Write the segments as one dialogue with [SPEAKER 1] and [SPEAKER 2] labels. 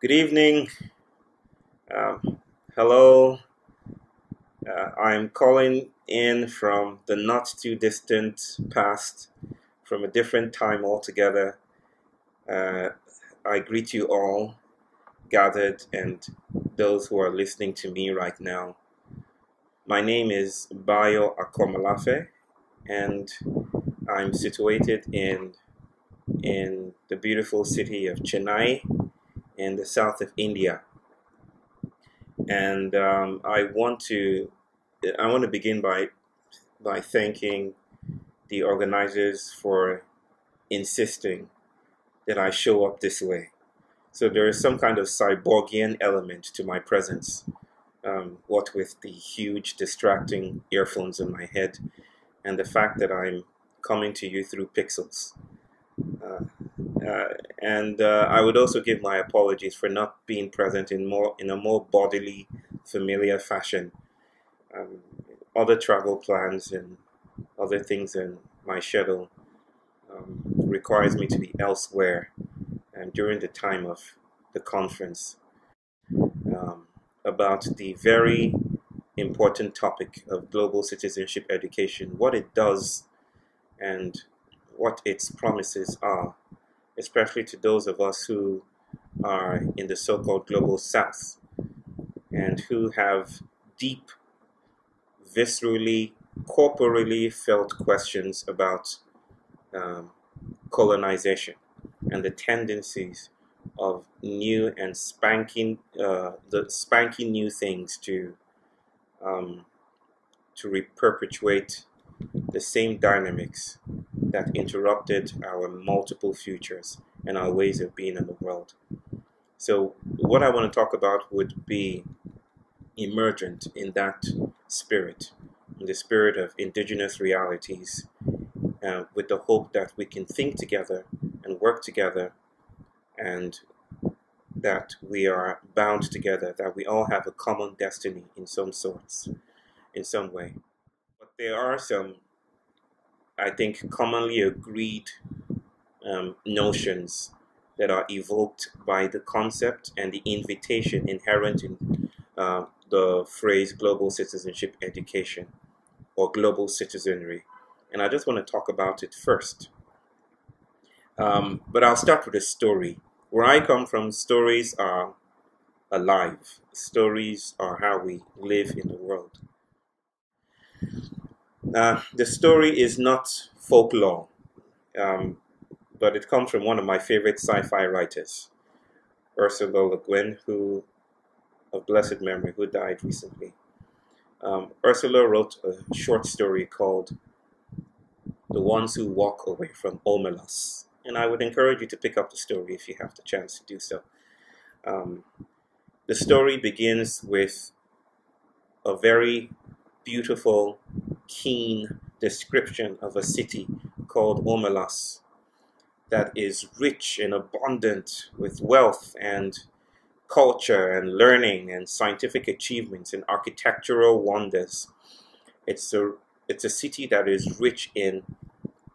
[SPEAKER 1] Good evening. Um, hello. Uh, I'm calling in from the not too distant past, from a different time altogether. Uh, I greet you all gathered and those who are listening to me right now. My name is Bayo Akomolafe, and I'm situated in in the beautiful city of Chennai in the south of India. And um, I want to I want to begin by by thanking the organizers for insisting that I show up this way. So there is some kind of cyborgian element to my presence. Um, what with the huge distracting earphones in my head and the fact that I'm coming to you through pixels. Uh, uh, and uh, I would also give my apologies for not being present in more in a more bodily, familiar fashion. Um, other travel plans and other things in my schedule um, requires me to be elsewhere and during the time of the conference um, about the very important topic of global citizenship education, what it does and what its promises are, especially to those of us who are in the so-called global south and who have deep, viscerally, corporally felt questions about um, colonization and the tendencies of new and spanking uh, the spanking new things to um, to reperpetuate the same dynamics that interrupted our multiple futures and our ways of being in the world. So, what I want to talk about would be emergent in that spirit, in the spirit of indigenous realities, uh, with the hope that we can think together and work together and that we are bound together, that we all have a common destiny in some sorts, in some way. There are some, I think, commonly agreed um, notions that are evoked by the concept and the invitation inherent in uh, the phrase global citizenship education or global citizenry. And I just want to talk about it first. Um, but I'll start with a story. Where I come from, stories are alive. Stories are how we live in the world. Uh, the story is not folklore, um, but it comes from one of my favorite sci-fi writers, Ursula Le Guin, who, of blessed memory, who died recently. Um, Ursula wrote a short story called "The Ones Who Walk Away from Omelas." and I would encourage you to pick up the story if you have the chance to do so. Um, the story begins with a very beautiful, keen description of a city called Omelas that is rich and abundant with wealth and culture and learning and scientific achievements and architectural wonders. It's a, it's a city that is rich in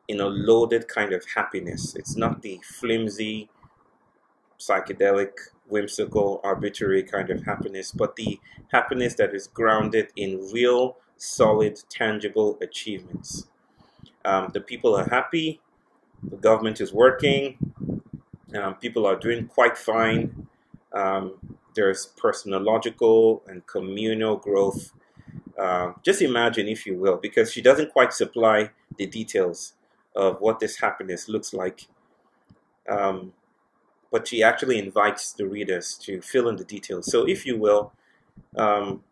[SPEAKER 1] in a loaded kind of happiness. It's not the flimsy, psychedelic, whimsical, arbitrary kind of happiness, but the happiness that is grounded in real, solid, tangible achievements. Um, the people are happy, the government is working, um, people are doing quite fine. Um, there's personological and communal growth. Uh, just imagine, if you will, because she doesn't quite supply the details of what this happiness looks like. Um, but she actually invites the readers to fill in the details. So, if you will, um,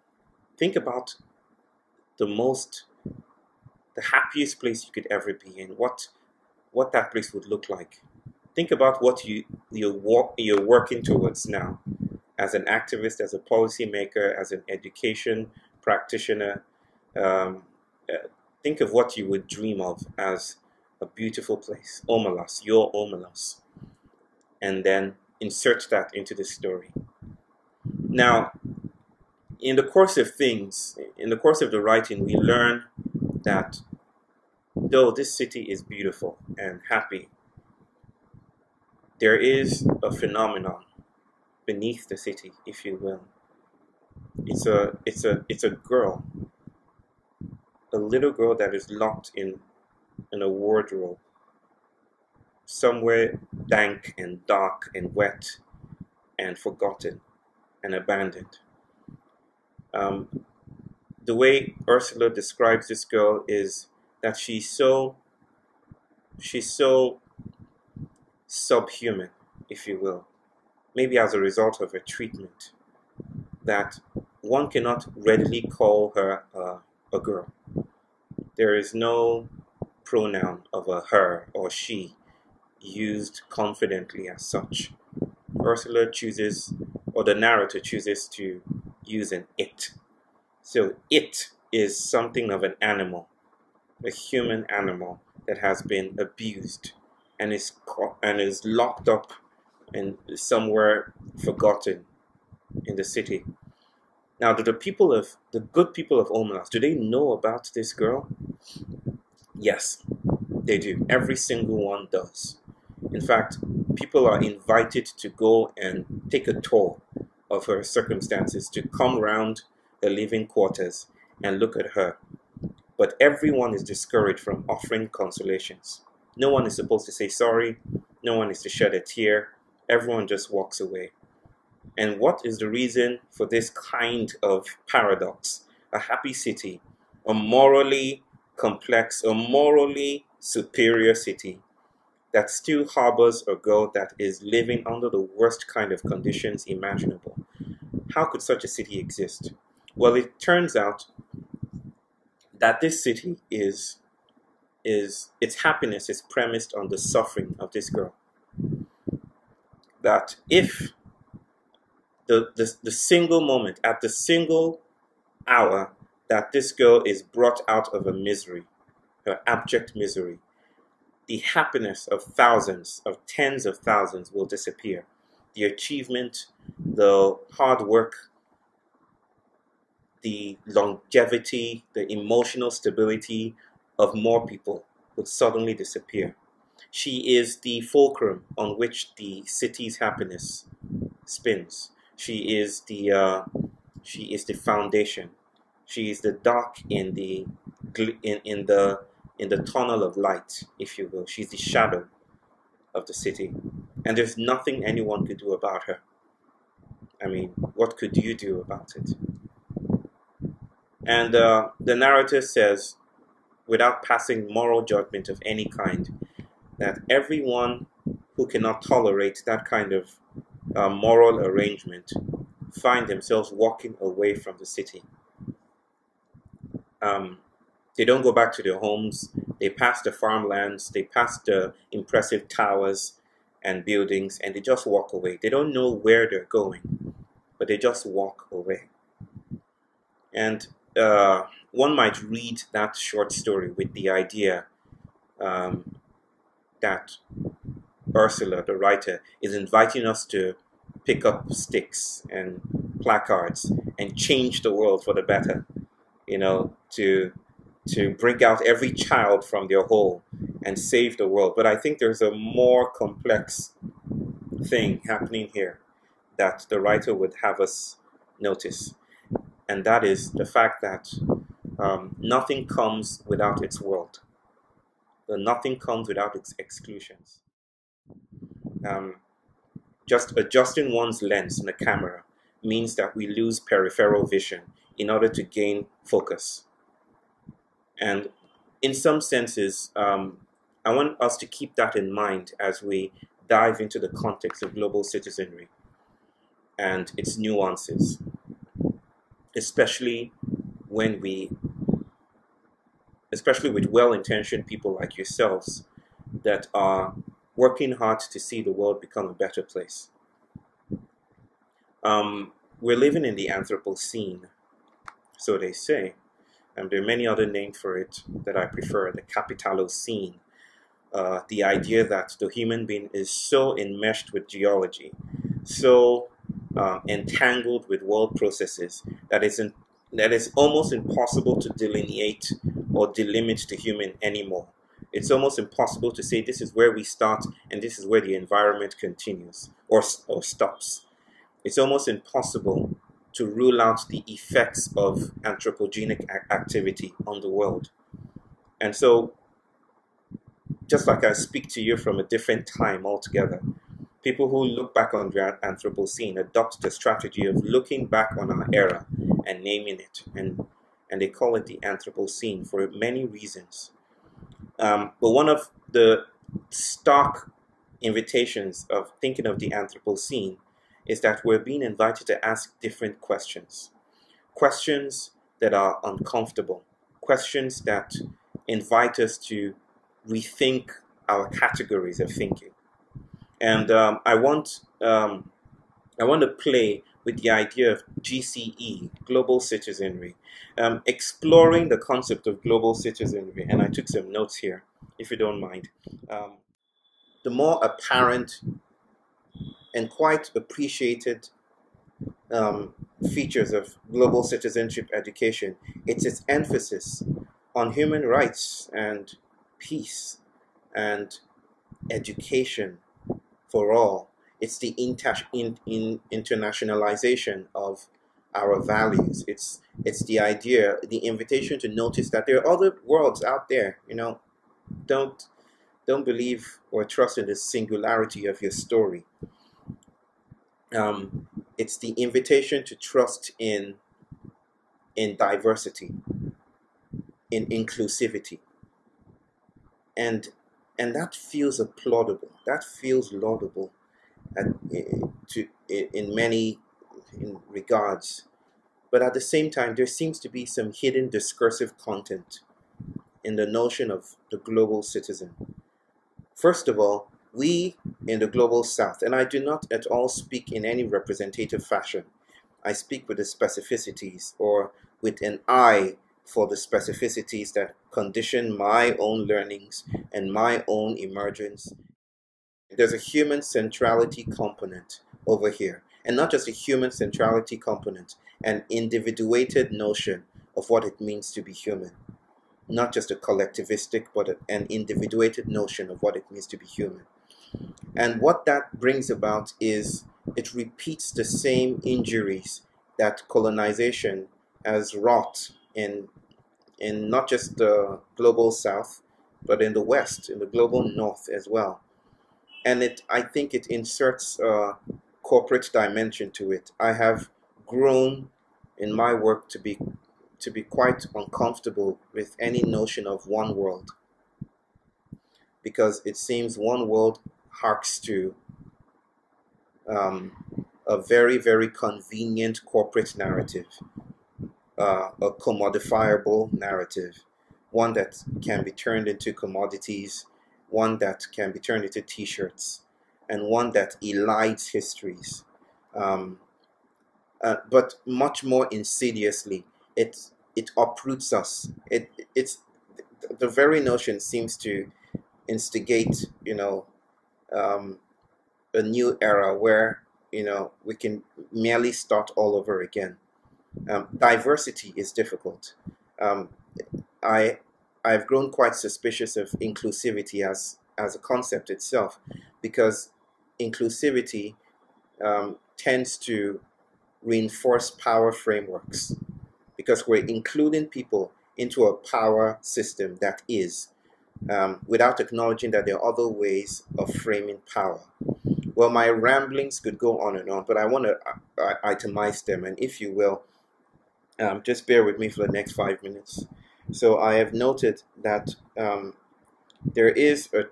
[SPEAKER 1] think about the most, the happiest place you could ever be in. What, what that place would look like. Think about what you you're, you're working towards now, as an activist, as a policymaker, as an education practitioner. Um, uh, think of what you would dream of as a beautiful place, Omelas, your Omelas, and then insert that into the story. Now, in the course of things, in the course of the writing, we learn that though this city is beautiful and happy, there is a phenomenon beneath the city, if you will. It's a it's a it's a girl, a little girl that is locked in in a wardrobe, somewhere dank and dark and wet, and forgotten, and abandoned. Um, the way Ursula describes this girl is that she's so she's so subhuman, if you will, maybe as a result of her treatment, that one cannot readily call her uh, a girl. There is no pronoun of a her or she used confidently as such. Ursula chooses, or the narrator chooses to use an it. So it is something of an animal, a human animal that has been abused and is and is locked up and somewhere forgotten in the city. Now, do the people of the good people of Omelas do they know about this girl? Yes, they do. Every single one does. In fact, people are invited to go and take a tour of her circumstances, to come round the living quarters and look at her. But everyone is discouraged from offering consolations. No one is supposed to say sorry. No one is to shed a tear. Everyone just walks away. And what is the reason for this kind of paradox? A happy city, a morally complex, a morally superior city that still harbors a girl that is living under the worst kind of conditions imaginable. How could such a city exist? Well, it turns out that this city is is its happiness is premised on the suffering of this girl. That if the, the, the single moment, at the single hour that this girl is brought out of a misery, her abject misery, the happiness of thousands, of tens of thousands will disappear. The achievement, the hard work, the longevity, the emotional stability of more people would suddenly disappear. She is the fulcrum on which the city's happiness spins. She is the uh, she is the foundation. She is the dark in the in, in the in the tunnel of light, if you will. She's the shadow of the city, and there's nothing anyone could do about her. I mean, what could you do about it? And uh, the narrator says without passing moral judgment of any kind, that everyone who cannot tolerate that kind of uh, moral arrangement find themselves walking away from the city. Um, they don't go back to their homes. They pass the farmlands. They pass the impressive towers and buildings, and they just walk away. They don't know where they're going, but they just walk away. And uh, one might read that short story with the idea um, that Ursula, the writer, is inviting us to pick up sticks and placards and change the world for the better. You know, to to bring out every child from their hole and save the world. But I think there's a more complex thing happening here that the writer would have us notice, and that is the fact that um, nothing comes without its world. Nothing comes without its exclusions. Um, just adjusting one's lens in the camera means that we lose peripheral vision in order to gain focus. And in some senses, um, I want us to keep that in mind as we dive into the context of global citizenry and its nuances, especially when we especially with well-intentioned people like yourselves that are working hard to see the world become a better place. Um, we're living in the Anthropocene, so they say, and there are many other names for it that I prefer, the Capitalocene. Uh, the idea that the human being is so enmeshed with geology, so um, entangled with world processes that it's, in, that it's almost impossible to delineate or delimit the human anymore. It's almost impossible to say this is where we start and this is where the environment continues or, or stops. it's almost impossible to rule out the effects of anthropogenic activity on the world. And so, just like I speak to you from a different time altogether, people who look back on the Anthropocene adopt the strategy of looking back on our era and naming it. And, and they call it the Anthropocene for many reasons. Um, but one of the stark invitations of thinking of the Anthropocene is that we're being invited to ask different questions. Questions that are uncomfortable, questions that invite us to rethink our categories of thinking. And um, I want um, I want to play with the idea of GCE, global citizenry, um, exploring the concept of global citizenry. And I took some notes here, if you don't mind. Um, the more apparent and quite appreciated um, features of global citizenship education. It's its emphasis on human rights and peace and education for all. It's the inter in, in internationalization of our values. It's it's the idea, the invitation to notice that there are other worlds out there. You know, don't don't believe or trust in the singularity of your story um, it's the invitation to trust in in diversity, in inclusivity, and and that feels applaudable. That feels laudable, and uh, to in many in regards. But at the same time, there seems to be some hidden discursive content in the notion of the global citizen. First of all, we in the global south, and I do not at all speak in any representative fashion. I speak with the specificities or with an eye for the specificities that condition my own learnings and my own emergence. There's a human centrality component over here, and not just a human centrality component, an individuated notion of what it means to be human. Not just a collectivistic, but an individuated notion of what it means to be human. And what that brings about is it repeats the same injuries that colonization has wrought in, in not just the global south, but in the west, in the global north as well. And it, I think it inserts a corporate dimension to it. I have grown in my work to be to be quite uncomfortable with any notion of one world because it seems one world harks to um, a very, very convenient corporate narrative, uh, a commodifiable narrative, one that can be turned into commodities, one that can be turned into t shirts, and one that elides histories. Um, uh, but much more insidiously, it, it uproots us. It, it's, the very notion seems to instigate, you know, um, a new era where you know we can merely start all over again. Um, diversity is difficult. Um, I I've grown quite suspicious of inclusivity as as a concept itself because inclusivity um, tends to reinforce power frameworks because we're including people into a power system that is um, without acknowledging that there are other ways of framing power. Well, my ramblings could go on and on, but I want to itemize them, and if you will, um, just bear with me for the next five minutes. So I have noted that um, there is a,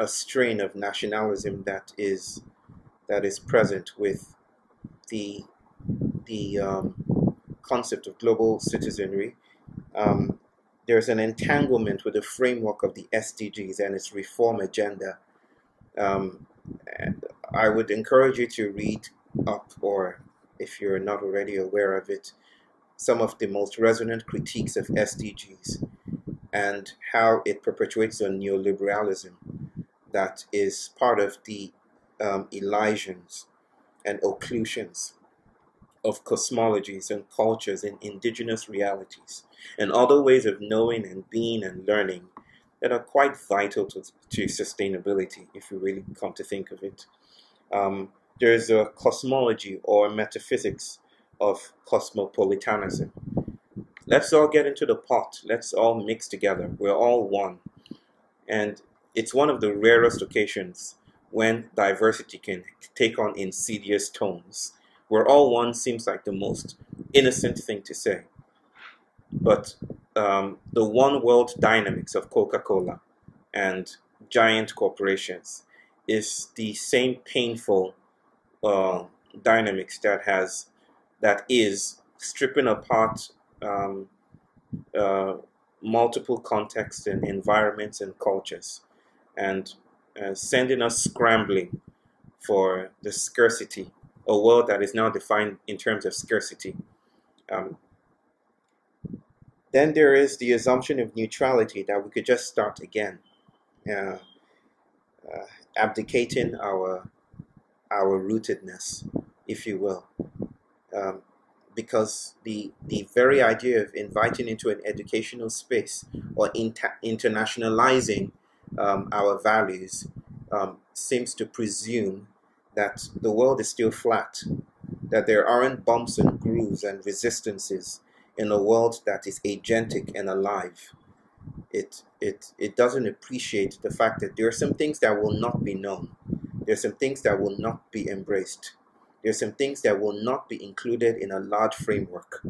[SPEAKER 1] a strain of nationalism that is that is present with the the um, concept of global citizenry. Um, there's an entanglement with the framework of the SDGs and its reform agenda. Um, I would encourage you to read up, or if you're not already aware of it, some of the most resonant critiques of SDGs and how it perpetuates a neoliberalism that is part of the um, elisions and occlusions of cosmologies and cultures and indigenous realities and other ways of knowing and being and learning that are quite vital to, to sustainability if you really come to think of it. Um, there's a cosmology or metaphysics of cosmopolitanism. Let's all get into the pot. Let's all mix together. We're all one. And it's one of the rarest occasions when diversity can take on insidious tones. We're all one seems like the most innocent thing to say. But um, the one world dynamics of Coca Cola and giant corporations is the same painful uh, dynamics that has that is stripping apart um, uh, multiple contexts and environments and cultures and uh, sending us scrambling for the scarcity, a world that is now defined in terms of scarcity. Um, then there is the assumption of neutrality that we could just start again, uh, uh, abdicating our our rootedness, if you will, um, because the the very idea of inviting into an educational space or inter- internationalizing um, our values um, seems to presume that the world is still flat, that there aren't bumps and grooves and resistances in a world that is agentic and alive. It, it, it doesn't appreciate the fact that there are some things that will not be known. There are some things that will not be embraced. There are some things that will not be included in a large framework.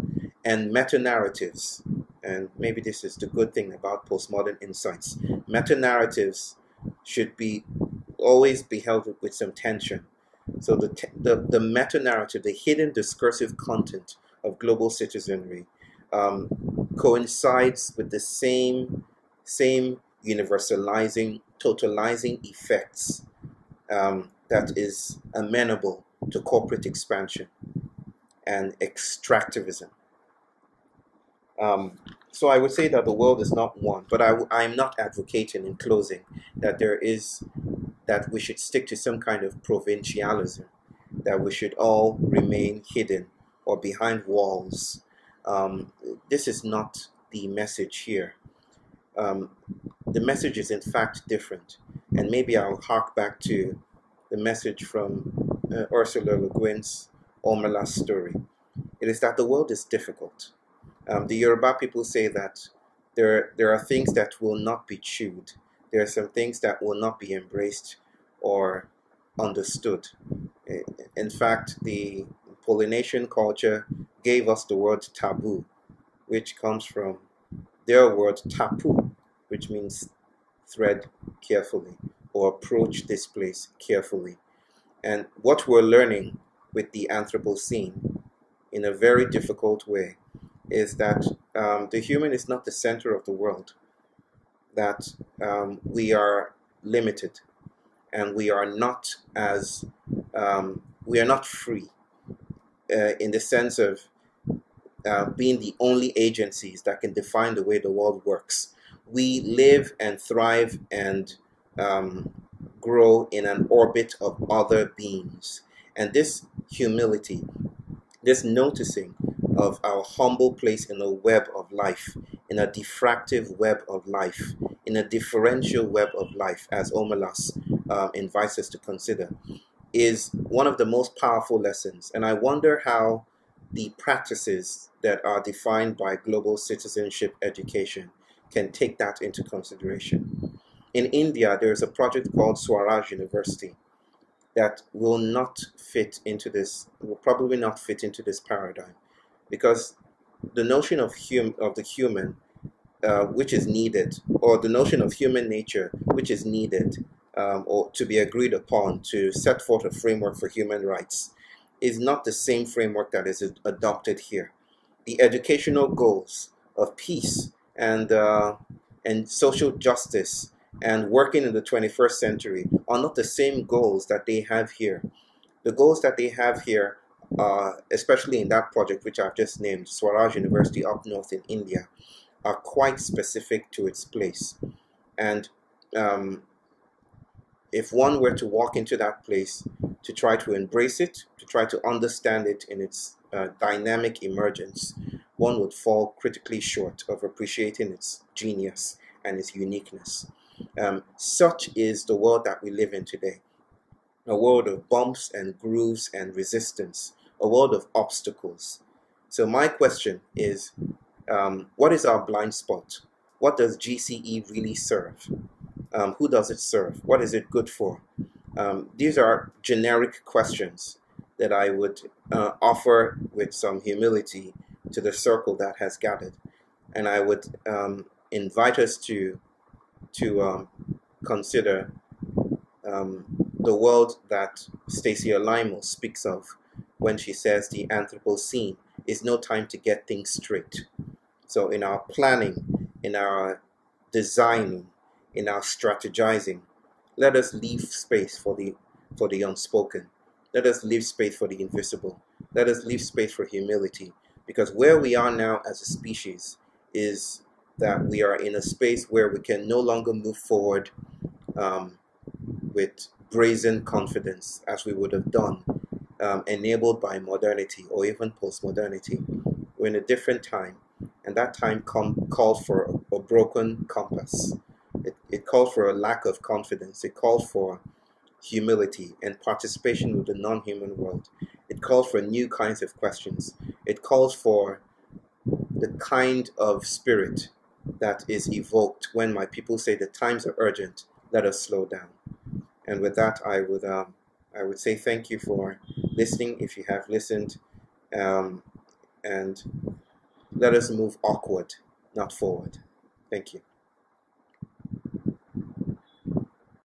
[SPEAKER 1] And meta narratives, and maybe this is the good thing about postmodern insights, meta narratives should be always be held with some tension. So the, the, the meta narrative, the hidden discursive content of global citizenry um, coincides with the same same universalizing, totalizing effects um, that is amenable to corporate expansion and extractivism. Um, so I would say that the world is not one, but I, I'm not advocating in closing that there is that we should stick to some kind of provincialism, that we should all remain hidden or behind walls um, this is not the message here. Um, the message is in fact different. And maybe I'll hark back to the message from uh, Ursula Le Guin's Omelas story. It is that the world is difficult. Um, the Yoruba people say that there, there are things that will not be chewed. There are some things that will not be embraced or understood. In fact, the Polynesian culture gave us the word taboo, which comes from their word tapu, which means thread carefully or approach this place carefully. And what we're learning with the Anthropocene in a very difficult way is that um, the human is not the center of the world, that um, we are limited and we are not as um, we are not free uh, in the sense of uh, being the only agencies that can define the way the world works. We live and thrive and um, grow in an orbit of other beings. And this humility, this noticing of our humble place in a web of life, in a diffractive web of life, in a differential web of life, as Omelas uh, invites us to consider, is one of the most powerful lessons. And I wonder how the practices that are defined by global citizenship education can take that into consideration. In India, there is a project called Swaraj University that will not fit into this, will probably not fit into this paradigm because the notion of, hum, of the human, uh, which is needed, or the notion of human nature, which is needed, um, or to be agreed upon to set forth a framework for human rights is not the same framework that is adopted here. The educational goals of peace and uh, and social justice and working in the 21st century are not the same goals that they have here. The goals that they have here, uh, especially in that project which I've just named, Swaraj University up north in India, are quite specific to its place. And um, if one were to walk into that place to try to embrace it, to try to understand it in its uh, dynamic emergence, one would fall critically short of appreciating its genius and its uniqueness. Um, such is the world that we live in today. a world of bumps and grooves and resistance, a world of obstacles. So, my question is um, what is our blind spot? What does GCE really serve? Um, who does it serve? What is it good for? Um, these are generic questions that I would uh, offer with some humility to the circle that has gathered. And I would um, invite us to, to um, consider um, the world that Stacy Alaimo speaks of when she says the Anthropocene is no time to get things straight. So, in our planning, in our designing, in our strategizing, let us leave space for the for the unspoken. Let us leave space for the invisible. Let us leave space for humility. Because where we are now as a species is that we are in a space where we can no longer move forward um, with brazen confidence as we would have done, um, enabled by modernity or even post-modernity. We're in a different time, and that time called for a, a broken compass. It, it called for a lack of confidence. It called for humility and participation with the non-human world. It calls for new kinds of questions. It calls for the kind of spirit that is evoked when my people say the times are urgent, let us slow down. And with that, I would um, I would say thank you for listening. If you have listened, um, and let us move awkward, not forward. Thank you.